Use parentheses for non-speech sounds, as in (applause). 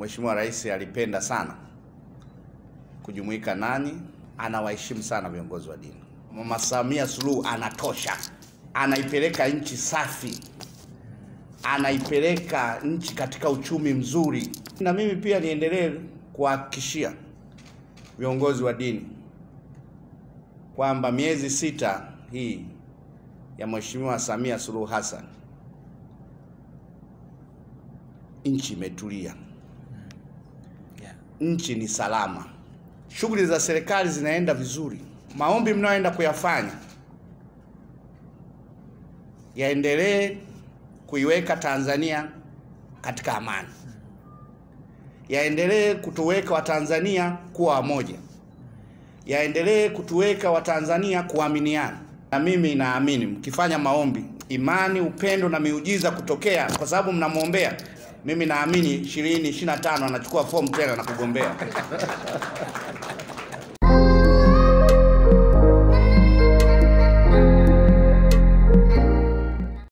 Mheshimiwa Rais alipenda sana kujumuika nani, anawaheshimu sana viongozi wa dini. Mama Samia Suluhu anatosha, anaipeleka nchi safi, anaipeleka nchi katika uchumi mzuri. Na mimi pia niendelee kuhakikishia viongozi wa dini kwamba miezi sita hii ya Mheshimiwa Samia Suluhu Hassan nchi imetulia. Nchi ni salama, shughuli za serikali zinaenda vizuri. Maombi mnayoenda kuyafanya yaendelee kuiweka Tanzania katika amani, yaendelee kutuweka Watanzania kuwa wamoja, yaendelee kutuweka Watanzania kuaminiana. Na mimi naamini mkifanya maombi, imani, upendo na miujiza kutokea, kwa sababu mnamwombea, mimi naamini 2025 anachukua fomu tena na kugombea. (laughs)